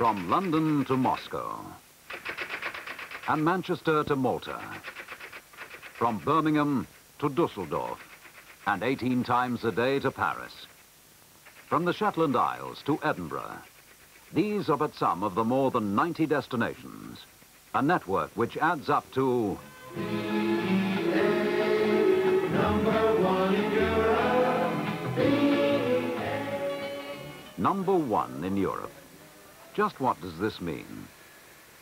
From London to Moscow. And Manchester to Malta. From Birmingham to Dusseldorf. And 18 times a day to Paris. From the Shetland Isles to Edinburgh. These are but some of the more than 90 destinations. A network which adds up to... Number one in Europe. Just what does this mean?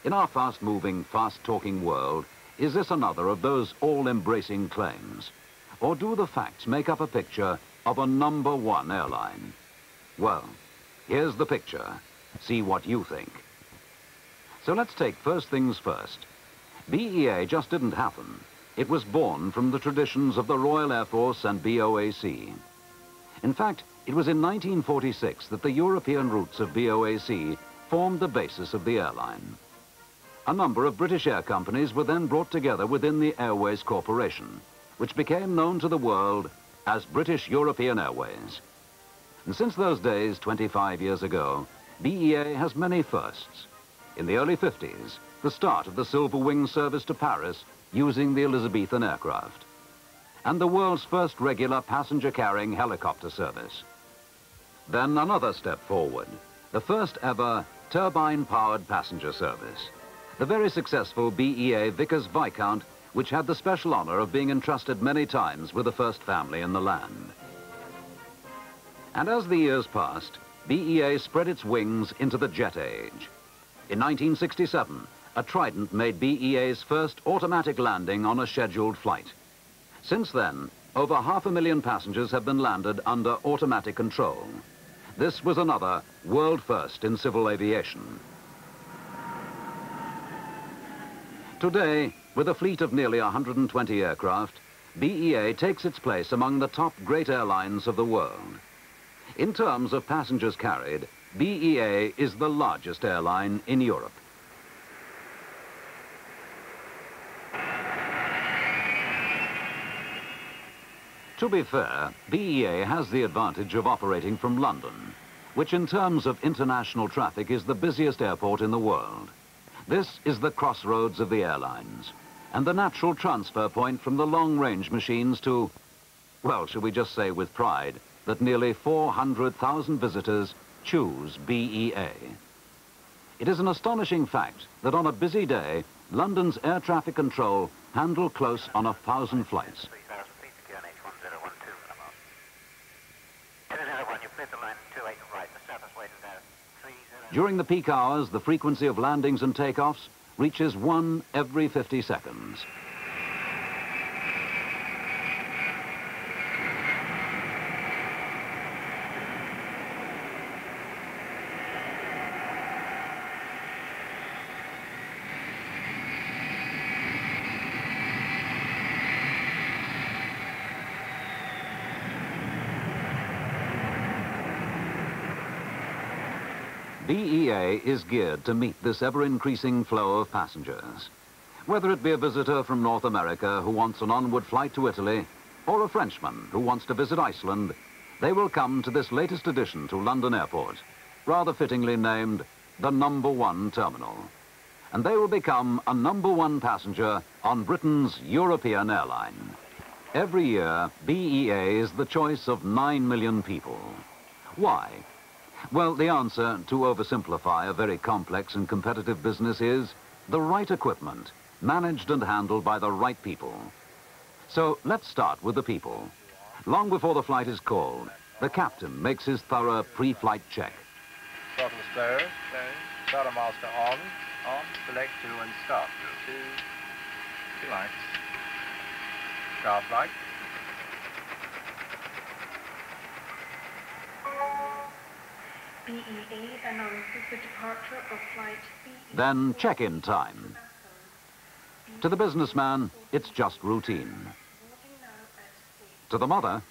In our fast-moving, fast-talking world, is this another of those all-embracing claims? Or do the facts make up a picture of a number one airline? Well, here's the picture. See what you think. So let's take first things first. BEA just didn't happen. It was born from the traditions of the Royal Air Force and BOAC. In fact, it was in 1946 that the European roots of BOAC formed the basis of the airline. A number of British air companies were then brought together within the Airways Corporation, which became known to the world as British European Airways. And since those days, 25 years ago, BEA has many firsts. In the early 50s, the start of the Silver Wing service to Paris using the Elizabethan aircraft. And the world's first regular passenger-carrying helicopter service. Then another step forward, the first ever turbine-powered passenger service. The very successful BEA Vickers Viscount, which had the special honor of being entrusted many times with the first family in the land. And as the years passed, BEA spread its wings into the jet age. In 1967, a Trident made BEA's first automatic landing on a scheduled flight. Since then, over half a million passengers have been landed under automatic control. This was another world first in civil aviation. Today, with a fleet of nearly 120 aircraft, BEA takes its place among the top great airlines of the world. In terms of passengers carried, BEA is the largest airline in Europe. To be fair, BEA has the advantage of operating from London, which in terms of international traffic is the busiest airport in the world. This is the crossroads of the airlines and the natural transfer point from the long-range machines to, well, shall we just say with pride, that nearly 400,000 visitors choose BEA. It is an astonishing fact that on a busy day, London's air traffic control handle close on a thousand flights. During the peak hours, the frequency of landings and takeoffs reaches one every 50 seconds. BEA is geared to meet this ever-increasing flow of passengers. Whether it be a visitor from North America who wants an onward flight to Italy, or a Frenchman who wants to visit Iceland, they will come to this latest addition to London Airport, rather fittingly named the number one terminal. And they will become a number one passenger on Britain's European airline. Every year, BEA is the choice of nine million people. Why? Well, the answer, to oversimplify a very complex and competitive business, is the right equipment, managed and handled by the right people. So let's start with the people. Long before the flight is called, the captain makes his thorough pre-flight check. Throttle spur, starter master on, on, select two and start. Two, two lights. Car flight. Then check-in time. To the businessman, it's just routine. To the mother,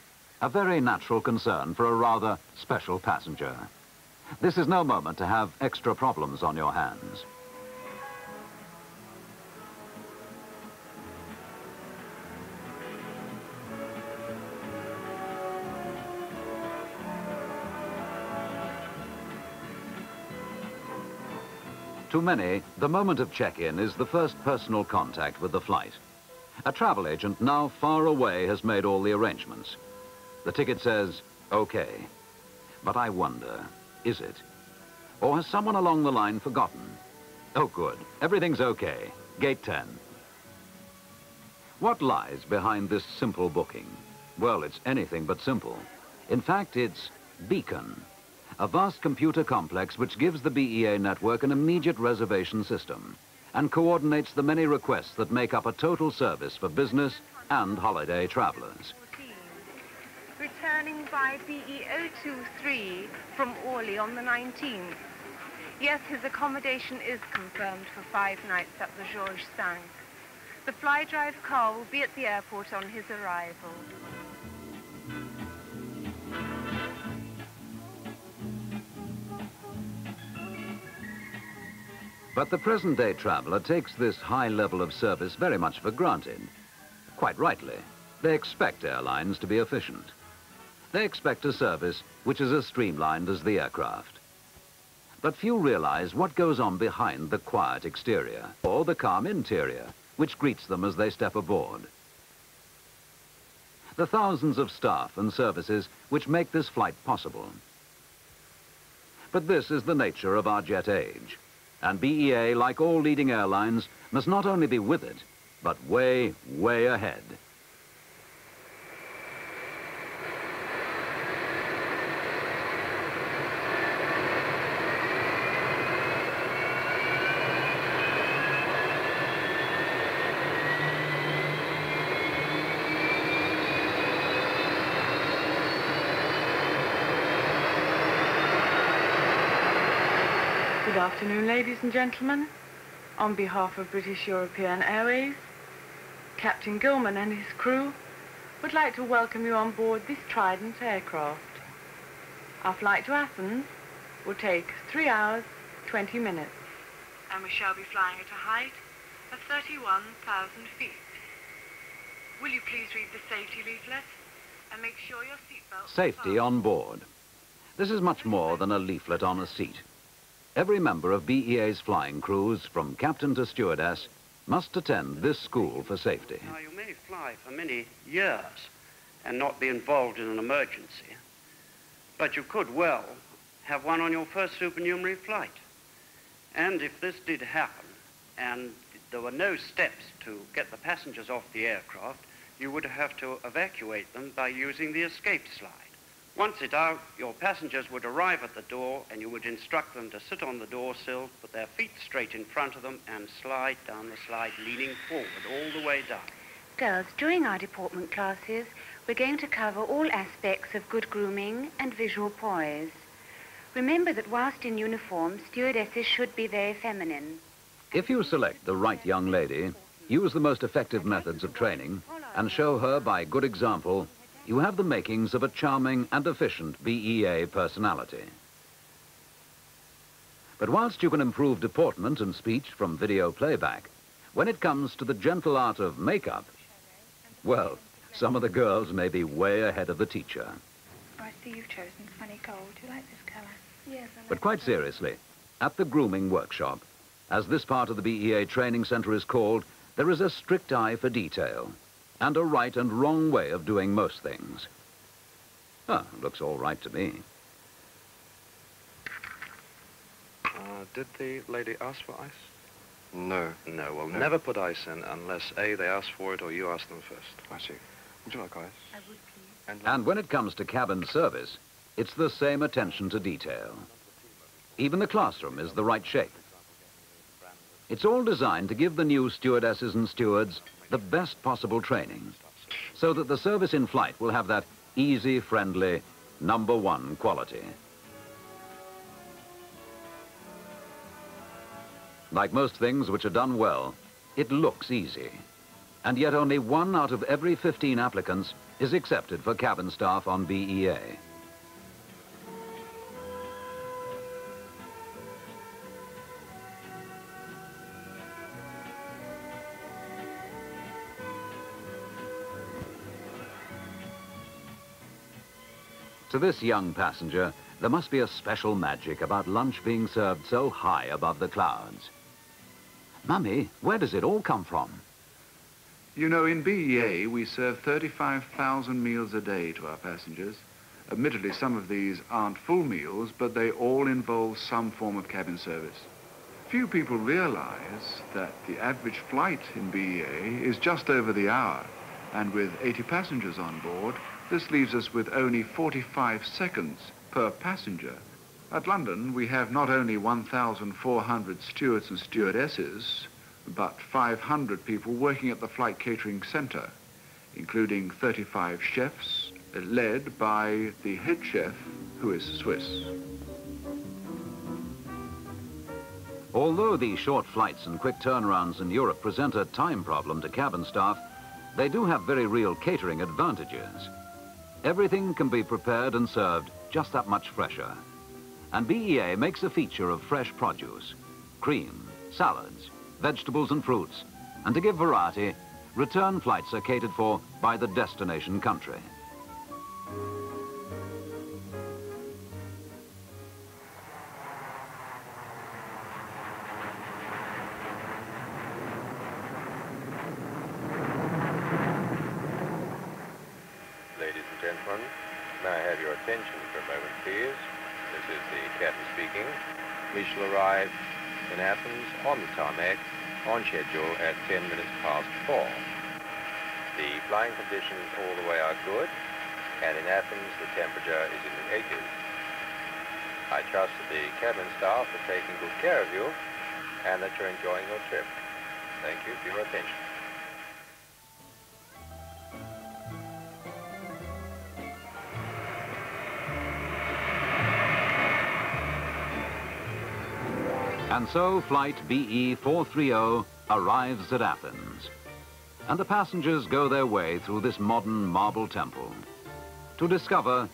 a very natural concern for a rather special passenger. This is no moment to have extra problems on your hands. To many, the moment of check-in is the first personal contact with the flight. A travel agent now far away has made all the arrangements. The ticket says, okay. But I wonder, is it? Or has someone along the line forgotten? Oh, good. Everything's okay. Gate 10. What lies behind this simple booking? Well, it's anything but simple. In fact, it's Beacon, a vast computer complex which gives the BEA network an immediate reservation system and coordinates the many requests that make up a total service for business and holiday travelers. Returning by BE 023 from Orly on the 19th. Yes, his accommodation is confirmed for five nights at the Georges V. The fly-drive car will be at the airport on his arrival. But the present-day traveller takes this high level of service very much for granted. Quite rightly. They expect airlines to be efficient. They expect a service which is as streamlined as the aircraft. But few realize what goes on behind the quiet exterior or the calm interior, which greets them as they step aboard. The thousands of staff and services which make this flight possible. But this is the nature of our jet age. And BEA, like all leading airlines, must not only be with it, but way, way ahead. Good afternoon, ladies and gentlemen. On behalf of British European Airways, Captain Gilman and his crew would like to welcome you on board this Trident aircraft. Our flight to Athens will take 3 hours, 20 minutes, and we shall be flying at a height of 31,000 feet. Will you please read the safety leaflet and make sure your seatbelt... Safety on board. This is much more than a leaflet on a seat. Every member of BEA's flying crews, from captain to stewardess, must attend this school for safety. Now, you may fly for many years and not be involved in an emergency, but you could well have one on your first supernumerary flight. And if this did happen, and there were no steps to get the passengers off the aircraft, you would have to evacuate them by using the escape slide. Once it out, your passengers would arrive at the door and you would instruct them to sit on the door sill, put their feet straight in front of them and slide down the slide leaning forward all the way down. Girls, during our deportment classes, we're going to cover all aspects of good grooming and visual poise. Remember that whilst in uniform, stewardesses should be very feminine. If you select the right young lady, use the most effective methods of training, and show her by good example you have the makings of a charming and efficient BEA personality. But whilst you can improve deportment and speech from video playback, when it comes to the gentle art of makeup, well, some of the girls may be way ahead of the teacher. Oh, I see you've chosen funny gold. Do you like this colour? Yes, I like But quite seriously, at the grooming workshop, as this part of the BEA training centre is called, there is a strict eye for detail and a right and wrong way of doing most things. Ah, looks all right to me. Uh, did the lady ask for ice? No. No, we'll No. never put ice in unless A, they ask for it, or you ask them first. I see. Would you like ice? I would please. And, And when it comes to cabin service, it's the same attention to detail. Even the classroom is the right shape. It's all designed to give the new stewardesses and stewards the best possible training, so that the service in flight will have that easy, friendly, number one quality. Like most things which are done well, it looks easy. And yet only one out of every 15 applicants is accepted for cabin staff on BEA. To this young passenger, There must be a special magic about lunch being served so high above the clouds. Mummy, where does it all come from? You know, in BEA, we serve 35,000 meals a day to our passengers. Admittedly, some of these aren't full meals, but they all involve some form of cabin service. Few people realize that the average flight in BEA is just over the hour, and with 80 passengers on board, this leaves us with only 45 seconds per passenger. At London, we have not only 1,400 stewards and stewardesses, but 500 people working at the flight catering center, including 35 chefs, led by the head chef, who is Swiss. Although these short flights and quick turnarounds in Europe present a time problem to cabin staff, they do have very real catering advantages. Everything can be prepared and served just that much fresher. And BEA makes a feature of fresh produce, cream, salads, vegetables and fruits. And to give variety, return flights are catered for by the destination country. On schedule at 10 minutes past 4. The flying conditions all the way are good, and in Athens the temperature is in the 80s. I trust that the cabin staff are taking good care of you and that you're enjoying your trip. Thank you for your attention. And so flight BE 430 arrives at Athens. And the passengers go their way through this modern marble temple to discover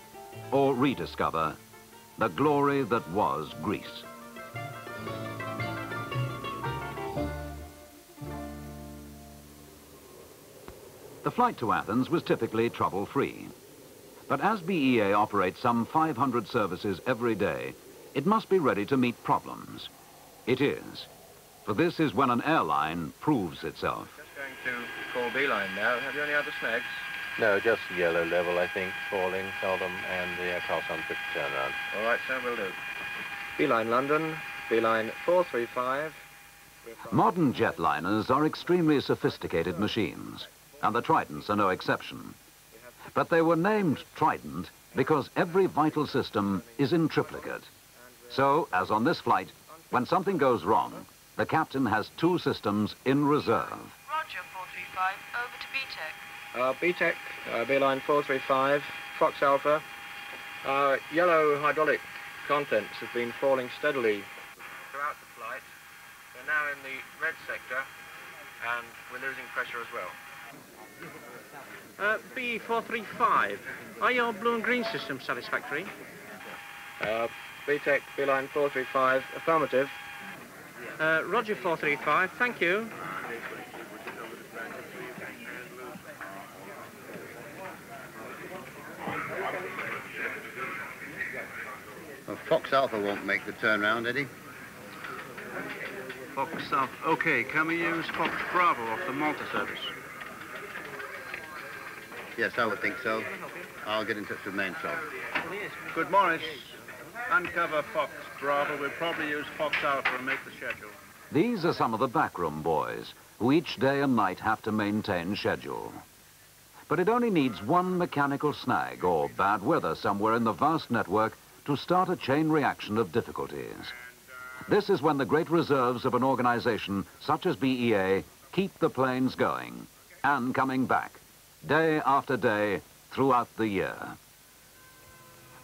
or rediscover the glory that was Greece. The flight to Athens was typically trouble-free. But as BEA operates some 500 services every day, it must be ready to meet problems. It is. For this is when an airline proves itself. Just going to call Beeline now. Have you any other snags? No, just the yellow level, I think, falling seldom, and the aircraft on 50 turnaround. All right, sir, will do. Beeline London, Beeline 435. Modern jetliners are extremely sophisticated machines, and the Tridents are no exception. But they were named Trident because every vital system is in triplicate. So, as on this flight, when something goes wrong, the captain has two systems in reserve. Roger, 435. Over to BTEC. Uh, BTEC, uh, Beeline 435, Fox Alpha. Uh, yellow hydraulic contents have been falling steadily throughout the flight. We're now in the red sector, and we're losing pressure as well. Uh, B435, are your blue and green systems satisfactory? Uh, BTEC, Beeline 435, affirmative. Uh, Roger 435, thank you. Well, Fox Alpha won't make the turnaround, Eddie. Fox Alpha. Okay, can we use Fox Bravo off the Malta service? Yes, I would think so. I'll get in touch with Mainsail. Good Morris. Uncover Fox Bravo. We'll probably use Fox Alpha and make the schedule. These are some of the backroom boys who each day and night have to maintain schedule. But it only needs one mechanical snag or bad weather somewhere in the vast network to start a chain reaction of difficulties. This is when the great reserves of an organization such as BEA keep the planes going and coming back day after day throughout the year.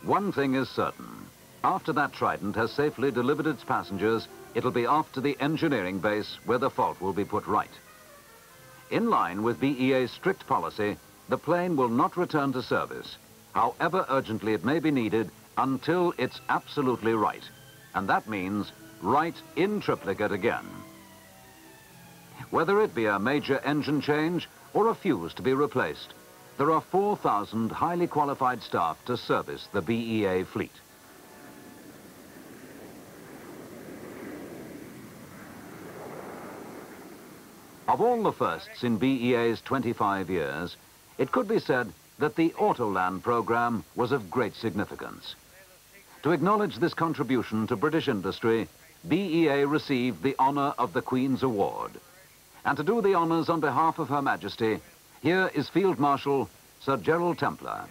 One thing is certain. After that Trident has safely delivered its passengers, it'll be off to the engineering base where the fault will be put right. In line with BEA's strict policy, the plane will not return to service, however urgently it may be needed, until it's absolutely right. And that means right in triplicate again. Whether it be a major engine change or a fuse to be replaced, there are 4,000 highly qualified staff to service the BEA fleet. Of all the firsts in BEA's 25 years, it could be said that the Autoland program was of great significance. To acknowledge this contribution to British industry, BEA received the honour of the Queen's Award. And to do the honours on behalf of Her Majesty, here is Field Marshal Sir Gerald Templer.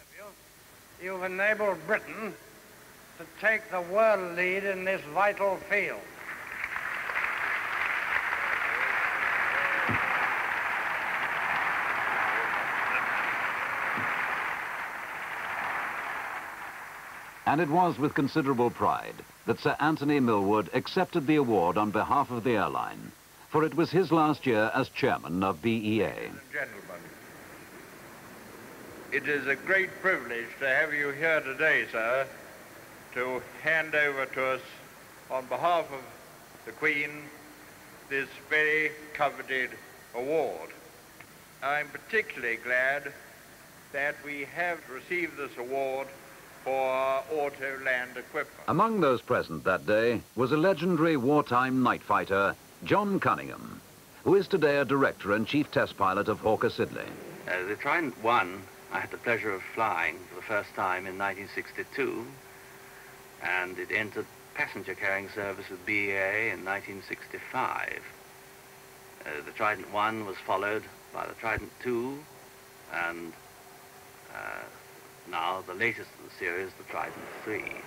You've enabled Britain to take the world lead in this vital field. And it was with considerable pride that Sir Anthony Milward accepted the award on behalf of the airline, for it was his last year as chairman of BEA. Gentlemen, it is a great privilege to have you here today, sir, to hand over to us on behalf of the Queen this very coveted award. I'm particularly glad that we have received this award for Autoland equipment. Among those present that day was a legendary wartime night fighter, John Cunningham, who is today a director and chief test pilot of Hawker Siddeley. Uh, the Trident 1, I had the pleasure of flying for the first time in 1962, and it entered passenger carrying service with BEA in 1965. Uh, the Trident 1 was followed by the Trident 2, and uh, now the latest of the series, the Trident III.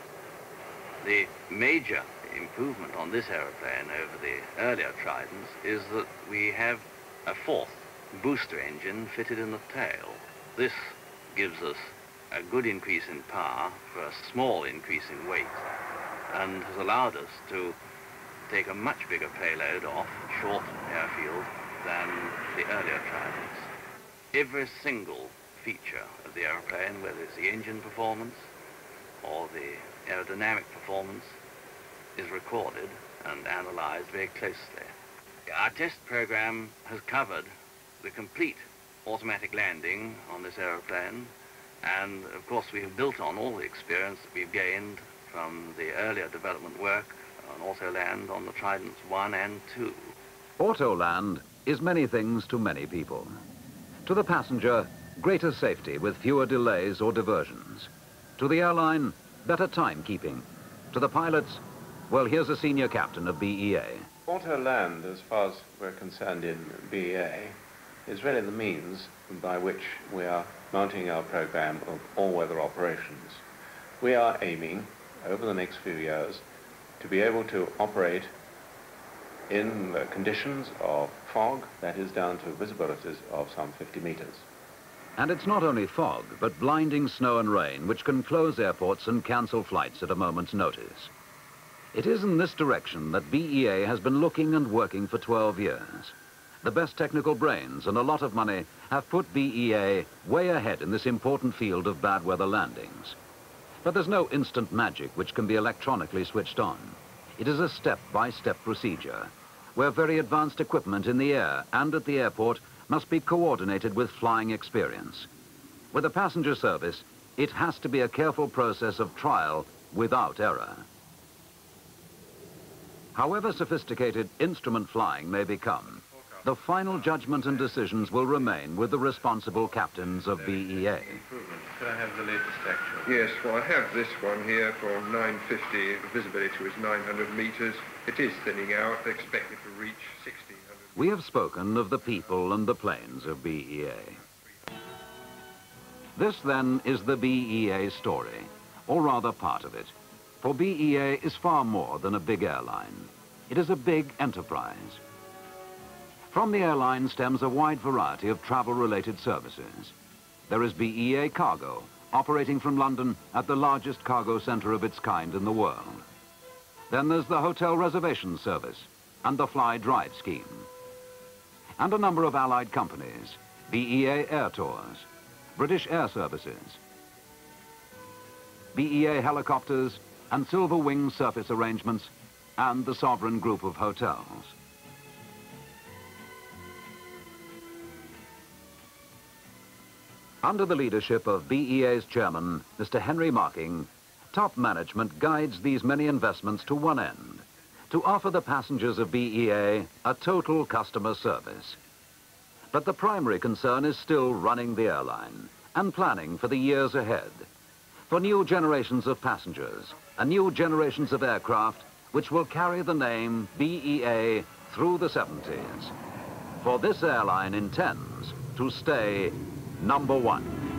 The major improvement on this aeroplane over the earlier Tridents is that we have a fourth booster engine fitted in the tail. This gives us a good increase in power for a small increase in weight and has allowed us to take a much bigger payload off short airfield than the earlier Tridents. Every single feature of the aeroplane, whether it's the engine performance or the aerodynamic performance, is recorded and analyzed very closely. Our test program has covered the complete automatic landing on this aeroplane, and of course we have built on all the experience that we've gained from the earlier development work on Autoland on the Tridents 1 and 2. Autoland is many things to many people. To the passenger, greater safety with fewer delays or diversions. To the airline, better timekeeping. To the pilots, well, here's a senior captain of BEA. Auto land, as far as we're concerned in BEA, is really the means by which we are mounting our program of all-weather operations. We are aiming, over the next few years, to be able to operate in the conditions of fog, that is down to visibilities of some 50 meters. And it's not only fog, but blinding snow and rain, which can close airports and cancel flights at a moment's notice. It is in this direction that BEA has been looking and working for 12 years. The best technical brains and a lot of money have put BEA way ahead in this important field of bad weather landings. But there's no instant magic which can be electronically switched on. It is a step-by-step -step procedure, where very advanced equipment in the air and at the airport must be coordinated with flying experience. With a passenger service, it has to be a careful process of trial without error. However sophisticated instrument flying may become, the final judgment and decisions will remain with the responsible captains of BEA. Could I have the latest actual? Yes, well, I have this one here for 950. Visibility is 900 meters. It is thinning out. They expect it to reach 1600. We have spoken of the people and the planes of BEA. This, then, is the BEA story, or rather part of it. For BEA is far more than a big airline. It is a big enterprise. From the airline stems a wide variety of travel-related services. There is BEA Cargo, operating from London at the largest cargo centre of its kind in the world. Then there's the hotel reservation service and the fly drive scheme and a number of allied companies, BEA Air Tours, British Air Services, BEA Helicopters, and Silver Wing Surface Arrangements, and the Sovereign Group of Hotels. Under the leadership of BEA's chairman, Mr. Henry Marking, top management guides these many investments to one end, to offer the passengers of BEA a total customer service. But the primary concern is still running the airline and planning for the years ahead. For new generations of passengers and new generations of aircraft which will carry the name BEA through the 70s. For this airline intends to stay number one.